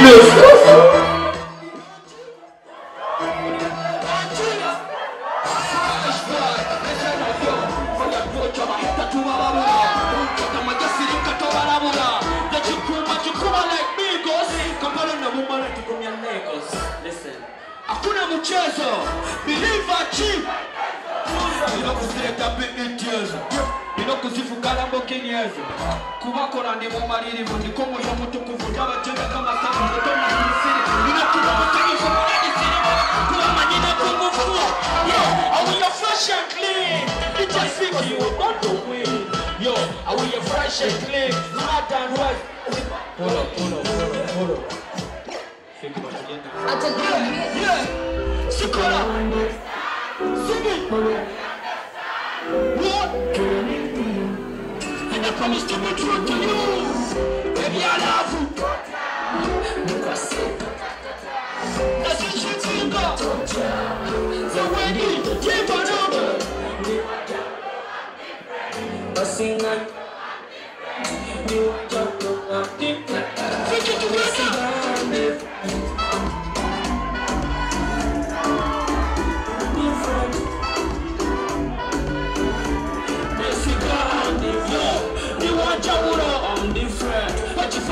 Jesus. mchezo. Believer chief. Ndio kusileta bidii inokuzivugala mbokenyeza kubakora ndi mumalirivu ndiko mwoyo mutukuvu ndabajega kama sana ndotona kumisiri inokubabukanyisha munadisiri kubamanyine kungufu yeah I will fresh and clean? It just think you are to win yo I will fresh and clean? Smart and right hold up hold up hold up I promise to be true to you. Baby, I love you.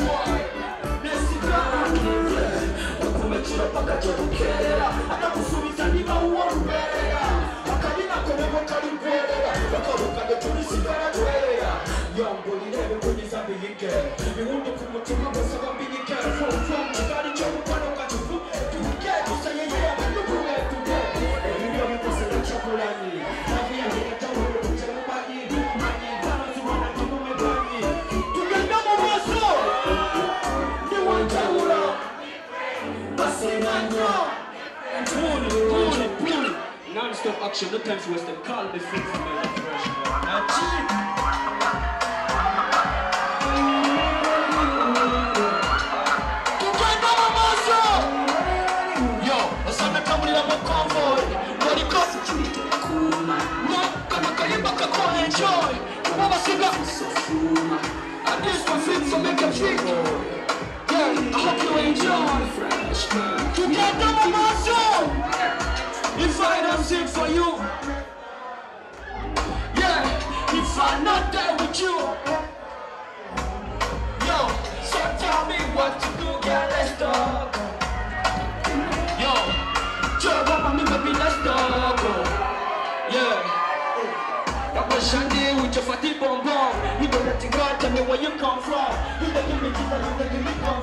boy Ukumechira paka chebukerera Non-stop action, no time to waste them Call the fix man fresh man Now cheat Tugenda mu maso Yo, osana tambulira mu convoy Waliko Kama kayimba kako enjoy Kuba basiga And this one fit so make a Yeah, I hope you enjoy If I don't sing for you Yeah, if I'm not there with you Yo, so tell me what to do, girl, let's talk. Yo, Joe, what me, baby, let's talk. Oh. Yeah. That was Shandy with your fatty bomb. You don't let it go, tell me where you come from. You don't give me this, you don't give me come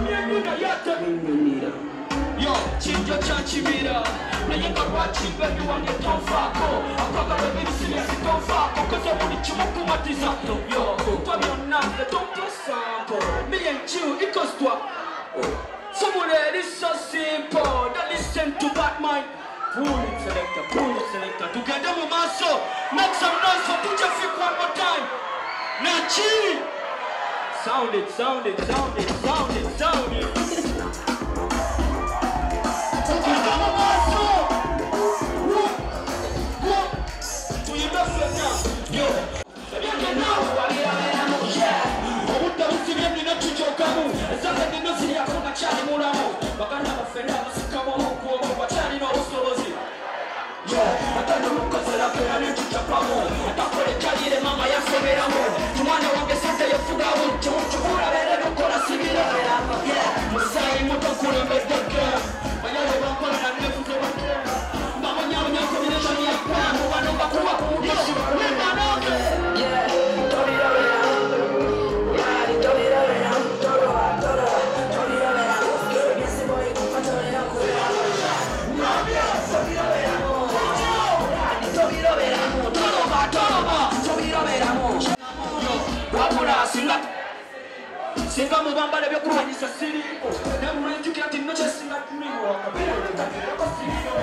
Lumienina yate. Yo, chinja chanchimira. Nayenga rwachi, baby, wange tonfako. Akwaga baby, nisiliasi tonfako. Kosa muni chuma kumatiza. Yo. Me and you, equals toi. Someone is so simple. Don't listen to Batman. Pull it, selector, pull it, selector. Together, muscle. Make some noise for DJ Fik one more time. nachi sound it sound it sound it sound it sound it abasiraamu bambala ebyokulwanyisa siriiko naye mulwenjukira nti nno kyesinga tumiwakasiriiko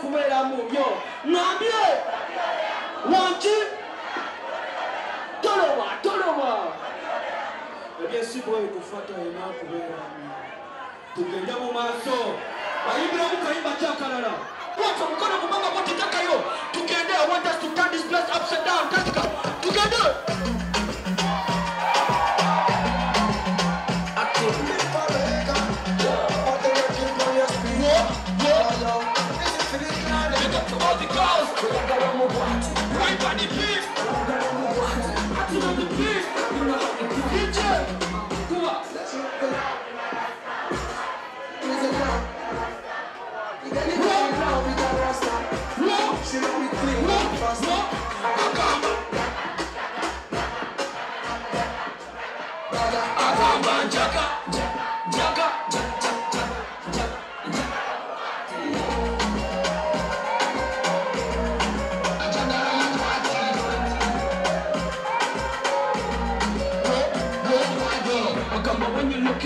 kufata olina okubeeramu byo ngambye wanki toloba toloba ebyesibo ekufata olina okubeeramu tugende mu i want us to turn this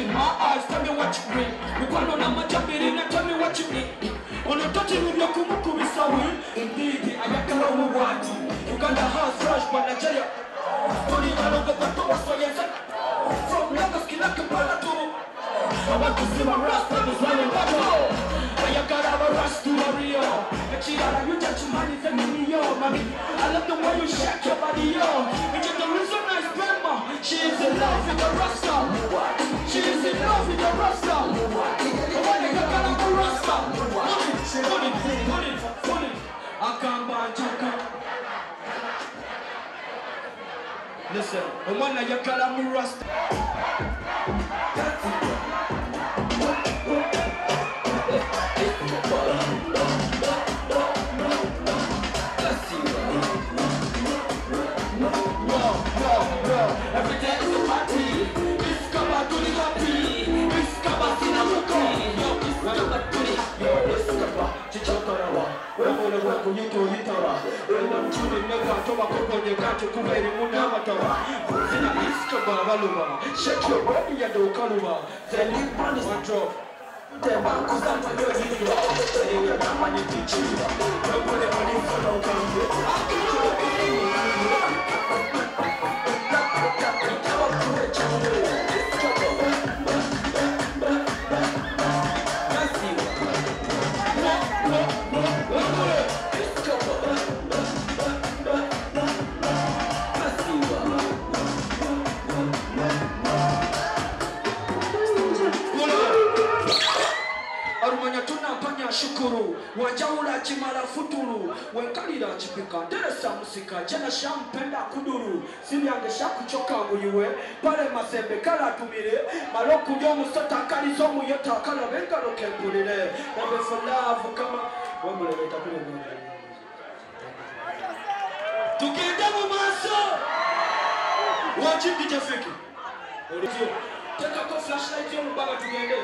in my eyes tell me what you mean n'amajambiri na tell me what you mean ono totinulya kumukubisa wi indeed ayagala omubwati uganda has rush kwa nigeria tuli balongo batobasoyeze from lagos yujakimanyize niniyo mami i want to see my rust, but it's like you're all gotta have a rush to worry. I love the way you shake your body yo she is in love with the rasta. She is in love with the rasta. Ayagala abarasta put it put it put it mchuni mega toba koko nyekacho kuberi muna matara. Zina it's kaba baluba. Shake your body ya do kaluba. Then you run is shukuru wajaula chimala futulu. Wenkalira chipika. Nteresa musika. Jena shampenda kuduru. Sibyange shakuchoka nguyiwe. Pale masembe kalatumire malo kulya omusota akaliza omuyota akalabe engalo kempulire nabefulavu kama wemulebeta kule tugende mu maaso wakindi kyafiki tekako flashlight yomubbanga tugende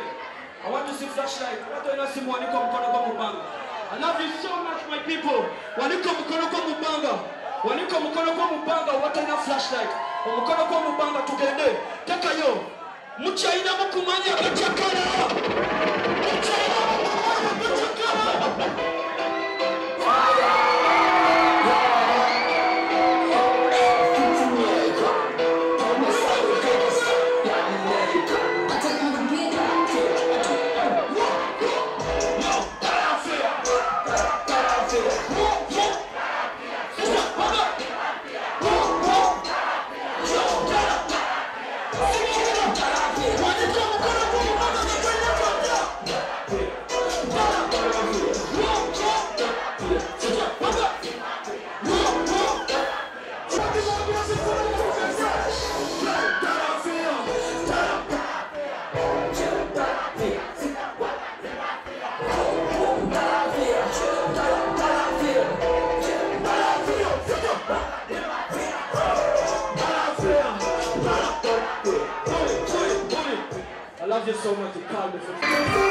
I want to see flashlight. Watu ina simu waliko mkono kwa mubanga. I love you so much my people. Waliko mkono kwa mubanga. Waliko mkono kwa mubanga. Watu ina flashlight. Omukono mubanga tugende. Teka yo. Muchaina mukumanya Thank you.